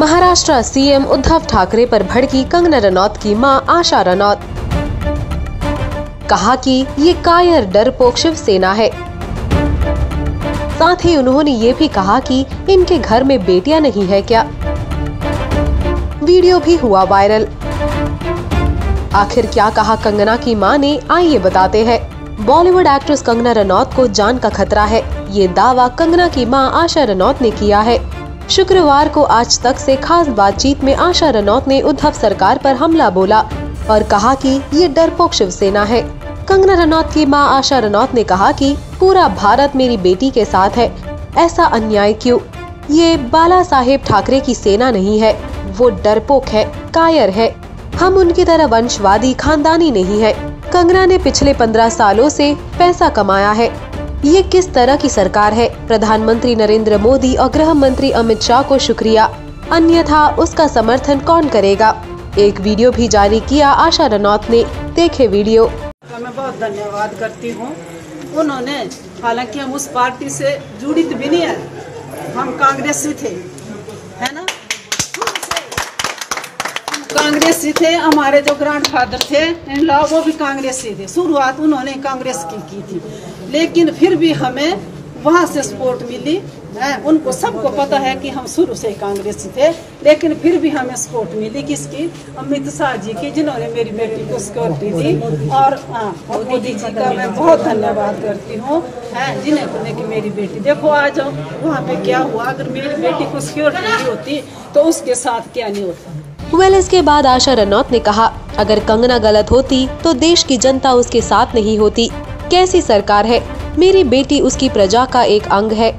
Maharashtra CM Uddhav Thackeray पर भड़की कंगना रनौत की माँ आशा रनौत। कहा कि ये कायर डरपोक शिवसेना है। साथ ही उन्होंने ये भी कहा कि इनके घर में बेटियाँ नहीं है क्या। वीडियो भी हुआ वायरल। आखिर क्या कहा कंगना की माँ ने? आइए बताते हैं। बॉलीवुड एक्ट्रेस कंगना रनौत को जान का खतरा है। ये दावा कंगना की माँ आशा रनौत ने किया है। शुक्रवार को आज तक से खास बातचीत में आशा रनौत ने उद्धव सरकार पर हमला बोला और कहा कि ये डरपोक शिवसेना है। कंगना रनौत की माँ आशा रनौत ने कहा कि पूरा भारत मेरी बेटी के साथ है। ऐसा अन्याय क्यों? ये बाला साहेब ठाकरे की सेना नहीं है। वो डरपोक है, कायर है। हम उनकी तरह वंशवादी खानदानी नहीं है। कंगना ने पिछले पंद्रह सालों से पैसा कमाया है। ये किस तरह की सरकार है? प्रधानमंत्री नरेंद्र मोदी और गृह मंत्री अमित शाह को शुक्रिया। अन्यथा उसका समर्थन कौन करेगा? एक वीडियो भी जारी किया आशा रनौत ने। देखे वीडियो। मैं बहुत धन्यवाद करती हूँ। उन्होंने, हालाँकि हम उस पार्टी से जुड़ित भी नहीं है। हम कांग्रेसी थे। है ना? कांग्रेसी थे हमारे जो ग्रैंड फादर थे इन लॉ वो भी कांग्रेस कांग्रेसी थे। शुरुआत उन्होंने कांग्रेस की की थी। लेकिन फिर भी हमें वहाँ से सपोर्ट मिली। है उनको सबको पता है कि हम शुरू से ही कांग्रेसी थे लेकिन फिर भी हमें सपोर्ट मिली किसकी? अमित शाह जी की जिन्होंने मेरी बेटी को सिक्योरिटी दी। और हाँ, मोदी जी का मैं बहुत धन्यवाद करती हूँ। है जिन्हें बोले कि मेरी बेटी देखो आज वहाँ पे क्या हुआ? अगर मेरी बेटी को सिक्योरिटी होती तो उसके साथ क्या नहीं होता? वेल इसके बाद आशा रनौत ने कहा, अगर कंगना गलत होती तो देश की जनता उसके साथ नहीं होती। कैसी सरकार है? मेरी बेटी उसकी प्रजा का एक अंग है।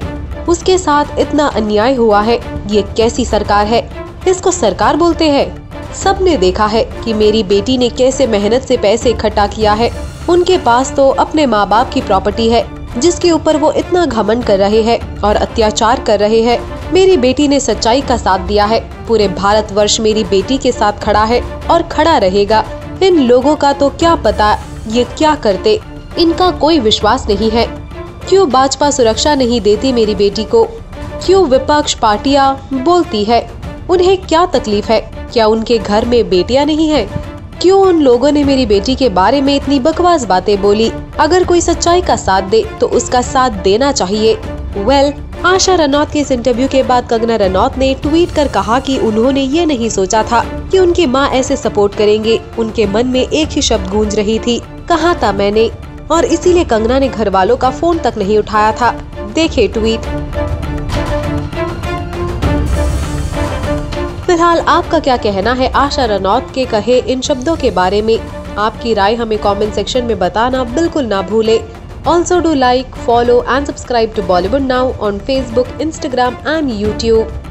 उसके साथ इतना अन्याय हुआ है। ये कैसी सरकार है? इसको सरकार बोलते हैं। सबने देखा है कि मेरी बेटी ने कैसे मेहनत से पैसे इकट्ठा किया है। उनके पास तो अपने माँ बाप की प्रॉपर्टी है, जिसके ऊपर वो इतना घमंड कर रहे हैं और अत्याचार कर रहे हैं। मेरी बेटी ने सच्चाई का साथ दिया है। पूरे भारत वर्ष मेरी बेटी के साथ खड़ा है और खड़ा रहेगा। इन लोगों का तो क्या पता ये क्या करते। इनका कोई विश्वास नहीं है। क्यों भाजपा सुरक्षा नहीं देती मेरी बेटी को? क्यों विपक्ष पार्टियाँ बोलती है? उन्हें क्या तकलीफ़ है? क्या उनके घर में बेटियाँ नहीं है? क्यों उन लोगों ने मेरी बेटी के बारे में इतनी बकवास बातें बोली? अगर कोई सच्चाई का साथ दे तो उसका साथ देना चाहिए। वेल well, आशा रनौत के इस इंटरव्यू के बाद कंगना रनौत ने ट्वीट कर कहा कि उन्होंने ये नहीं सोचा था कि उनकी माँ ऐसे सपोर्ट करेंगे। उनके मन में एक ही शब्द गूंज रही थी, कहा था मैंने। और इसीलिए कंगना ने घर वालों का फ़ोन तक नहीं उठाया था। देखे ट्वीट फ़िलहाल आपका क्या कहना है? आशा रनौत के कहे इन शब्दों के बारे में। आपकी राय हमें कमेंट सेक्शन में बताना बिल्कुल ना भूले। Also do like, follow and subscribe to Bollywood Now on Facebook, Instagram and YouTube.